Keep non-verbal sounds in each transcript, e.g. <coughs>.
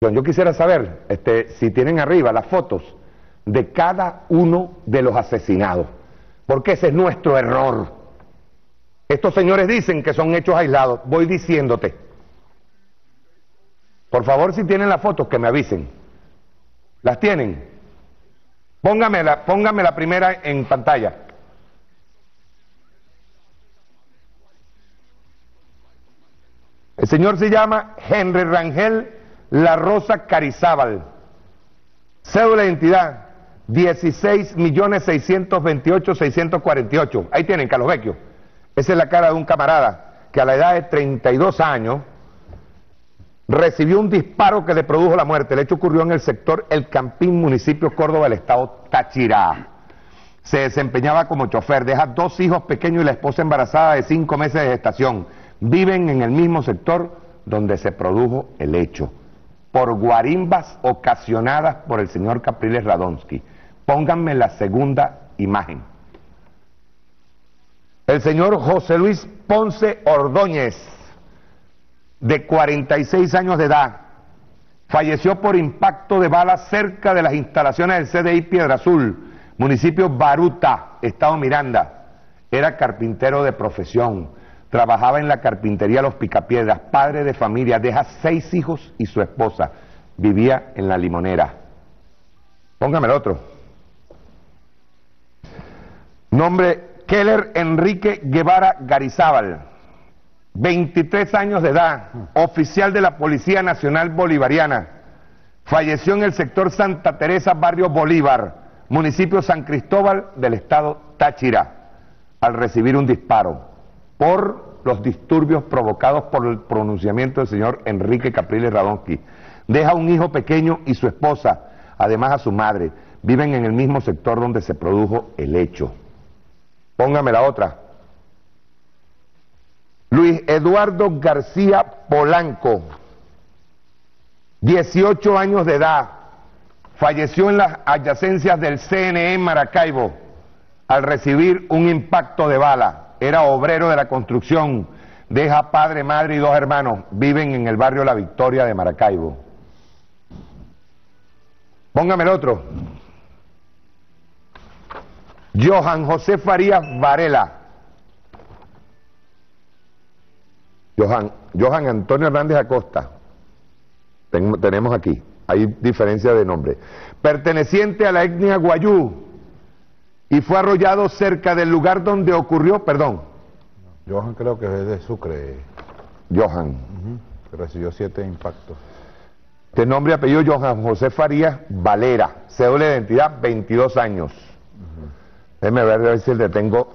Yo quisiera saber este, si tienen arriba las fotos de cada uno de los asesinados, porque ese es nuestro error. Estos señores dicen que son hechos aislados, voy diciéndote. Por favor, si tienen las fotos, que me avisen. ¿Las tienen? Póngame póngame la primera en pantalla. El señor se llama Henry Rangel La Rosa Carizábal. Cédula de identidad 16 millones 628 648. Ahí tienen, Carlos Vecchio. Esa es la cara de un camarada que a la edad de 32 años recibió un disparo que le produjo la muerte. El hecho ocurrió en el sector El Campín, municipio Córdoba, del estado Táchira. Se desempeñaba como chofer, deja dos hijos pequeños y la esposa embarazada de cinco meses de gestación viven en el mismo sector donde se produjo el hecho, por guarimbas ocasionadas por el señor Capriles Radonsky. Pónganme la segunda imagen. El señor José Luis Ponce Ordóñez, de 46 años de edad, falleció por impacto de bala cerca de las instalaciones del CDI Piedra Azul, municipio Baruta, estado Miranda. Era carpintero de profesión trabajaba en la carpintería Los Picapiedras, padre de familia, deja seis hijos y su esposa. Vivía en la limonera. Póngame el otro. Nombre Keller Enrique Guevara Garizábal, 23 años de edad, oficial de la Policía Nacional Bolivariana. Falleció en el sector Santa Teresa, barrio Bolívar, municipio San Cristóbal del estado Táchira, al recibir un disparo por los disturbios provocados por el pronunciamiento del señor Enrique Capriles Radonsky. Deja un hijo pequeño y su esposa, además a su madre. Viven en el mismo sector donde se produjo el hecho. Póngame la otra. Luis Eduardo García Polanco, 18 años de edad, falleció en las adyacencias del CNE Maracaibo al recibir un impacto de bala era obrero de la construcción, deja padre, madre y dos hermanos, viven en el barrio La Victoria de Maracaibo. Póngame el otro. Johan José Farías Varela. Johan, Johan Antonio Hernández Acosta. tenemos aquí, hay diferencia de nombre. Perteneciente a la etnia Guayú, y fue arrollado cerca del lugar donde ocurrió, perdón. Johan creo que es de Sucre. Johan. recibió siete impactos. De nombre y apellido Johan José Farías Valera, cédula de identidad 22 años. Déjeme ver, a ver si le tengo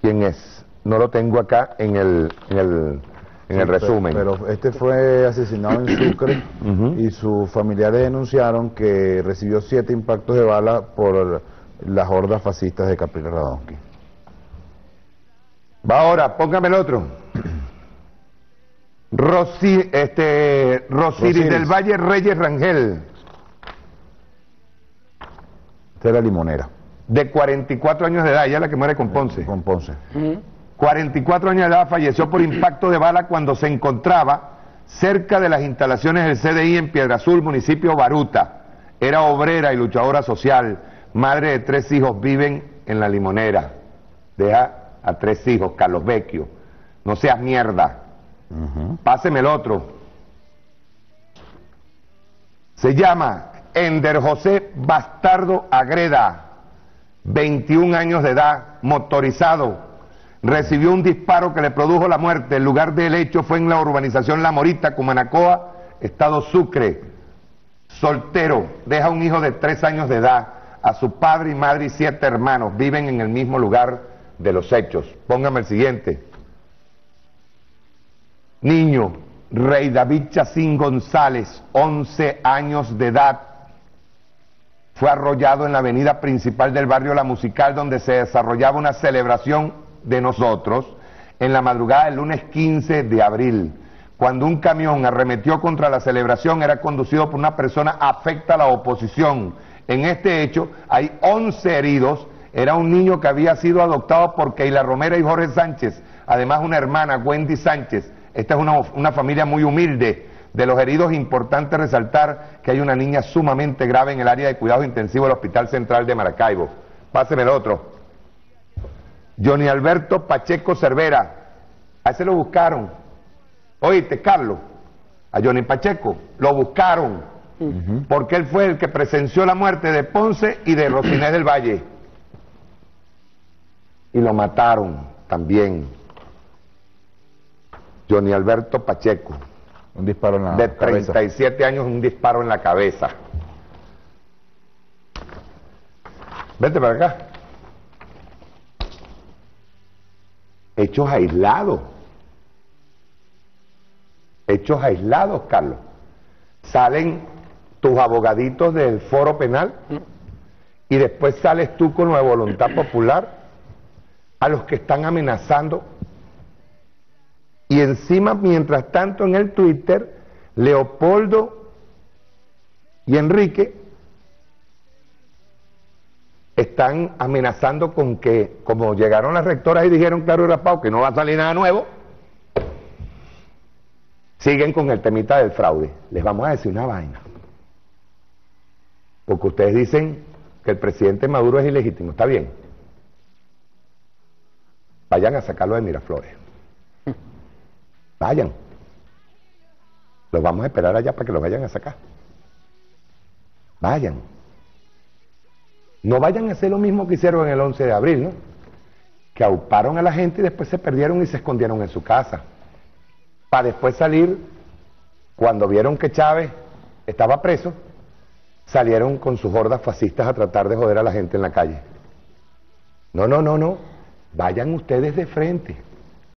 quién es. No lo tengo acá en el, en el, en el resumen. Pero, este fue asesinado en Sucre <coughs> y sus familiares denunciaron que recibió siete impactos de bala por las hordas fascistas de Capriles Radonsky. Va ahora, póngame el otro. <clears throat> Rosy, este, Rosiris, del Valle Reyes Rangel. Esta es la limonera. De 44 años de edad, ella es la que muere con Ponce. Con Ponce. 44 años de edad falleció por impacto de bala cuando se encontraba cerca de las instalaciones del CDI en Piedra Azul, municipio Baruta. Era obrera y luchadora social madre de tres hijos, viven en la limonera. Deja a tres hijos, Carlos Vecchio. No seas mierda. Páseme el otro. Se llama Ender José Bastardo Agreda, 21 años de edad, motorizado. Recibió un disparo que le produjo la muerte. El lugar del hecho fue en la urbanización La Morita, Cumanacoa, Estado Sucre. Soltero, deja un hijo de tres años de edad a su padre y madre y siete hermanos viven en el mismo lugar de los hechos. Póngame el siguiente. Niño, Rey David Chacín González, 11 años de edad, fue arrollado en la avenida principal del barrio La Musical donde se desarrollaba una celebración de nosotros en la madrugada del lunes 15 de abril. Cuando un camión arremetió contra la celebración era conducido por una persona afecta a la oposición en este hecho hay 11 heridos. Era un niño que había sido adoptado por Keila Romera y Jorge Sánchez, además una hermana, Wendy Sánchez. Esta es una, familia muy humilde De los heridos, importante resaltar que hay una niña sumamente grave en el área de cuidados intensivos del Hospital Central de Maracaibo. Páseme el otro. Johnny Alberto Pacheco Cervera. A ese lo buscaron. Oíste, Carlos, a Johnny Pacheco, lo buscaron. Porque él fue el que presenció la muerte de Ponce y de Rosinés del Valle. Y lo mataron también. Johnny Alberto Pacheco. Un disparo en la de 37 años, un disparo en la cabeza. Vete para acá. Hechos aislados. Hechos aislados, Carlos. Salen tus abogaditos del foro penal y después sales tú con la voluntad popular a los que están amenazando. Y encima, mientras tanto, en el Twitter, Leopoldo y Enrique están amenazando con que, como llegaron las rectoras y dijeron claro y raspado que no va a salir nada nuevo, siguen con el temita del fraude. Les vamos a decir una vaina. Porque ustedes dicen que el presidente Maduro es ilegítimo, está bien. Vayan a sacarlo de Miraflores. <laughs> Vayan. Los vamos a esperar allá para que lo vayan a sacar. Vayan. No vayan a hacer lo mismo que hicieron en el 11 de abril, ¿no? Que auparon a la gente y después se perdieron y se escondieron en su casa. Para después salir, cuando vieron que Chávez estaba preso, salieron con sus hordas fascistas a tratar de joder a la gente en la calle. No, no, no, no. Vayan ustedes de frente.